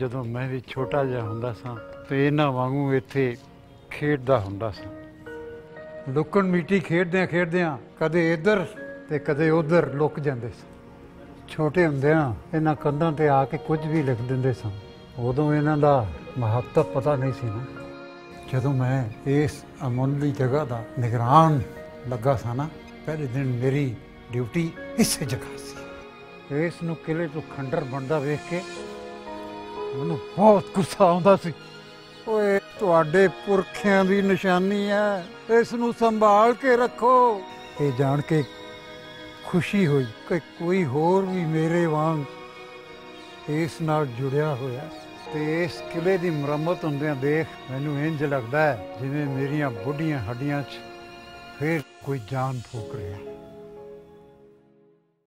ਜਦੋਂ ਮੈਂ ਵੀ ਛੋਟਾ ਜਿਹਾ ਹੁੰਦਾ ਸਾਂ ਤੇ ਇਹਨਾਂ ਵਾਂਗੂ ਇੱਥੇ ਖੇਡਦਾ ਹੁੰਦਾ ਸਾਂ। ਲੁਕਣ ਮੀਟੀ ਖੇਡਦਿਆਂ ਖੇਡਦਿਆਂ ਕਦੇ ਇੱਧਰ ਤੇ ਕਦੇ ਉੱਧਰ ਲੁਕ ਜਾਂਦੇ ਸਾਂ। ਛੋਟੇ ਹੁੰਦਿਆਂ ਇਹਨਾਂ ਕੰਧਾਂ ਤੇ ਆ ਕੇ ਕੁਝ ਵੀ ਲਿਖ ਦਿੰਦੇ ਸਨ ਉਦੋਂ ਇਹਨਾਂ ਦਾ ਮਹੱਤਵ ਪਤਾ ਨਹੀਂ ਸੀ ਨਾ। ਜਦੋਂ ਮੈਂ ਇਸ ਅਮੁੱਲੀ ਜਗ੍ਹਾ ਦਾ ਨਿਗਰਾਨ ਲੱਗਾ ਸਾਂ ਨਾ, ਪਹਿਲੇ ਦਿਨ ਮੇਰੀ ਡਿਊਟੀ ਇਸੇ ਜਗ੍ਹਾ ਸੀ। ਇਸ ਨੂੰ ਕਿਲੇ ਤੋਂ ਖੰਡਰ ਬਣਦਾ ਵੇਖ ਕੇ ਮੈਨੂੰ ਬਹੁਤ ਗੁੱਸਾ ਆਉਂਦਾ ਸੀ। ਓਏ, ਤੁਹਾਡੇ ਪੁਰਖਿਆਂ ਦੀ ਨਿਸ਼ਾਨੀ ਹੈ। ਇਸ ਨੂੰ ਸੰਭਾਲ ਕੇ ਰੱਖੋ। ਇਹ ਜਾਣ ਕੇ ਖੁਸ਼ੀ ਹੋਈ ਕਿ ਕੋਈ ਹੋਰ ਵੀ ਮੇਰੇ ਵਾਂਗ ਇਸ ਨਾਲ ਜੁੜਿਆ ਹੋਇਆ ਤੇ ਇਸ ਕਿਲੇ ਦੀ ਮੁਰੰਮਤ ਹੁੰਦਿਆਂ ਦੇਖ ਮੈਨੂੰ ਇੰਜ ਲੱਗਦਾ ਹੈ ਜਿਵੇਂ ਮੇਰੀਆਂ ਬੁੱਢੀਆਂ ਹੱਡੀਆਂ 'ਚ ਫੇਰ ਕੋਈ ਜਾਨ ਫੂਕ ਰਿਹਾ।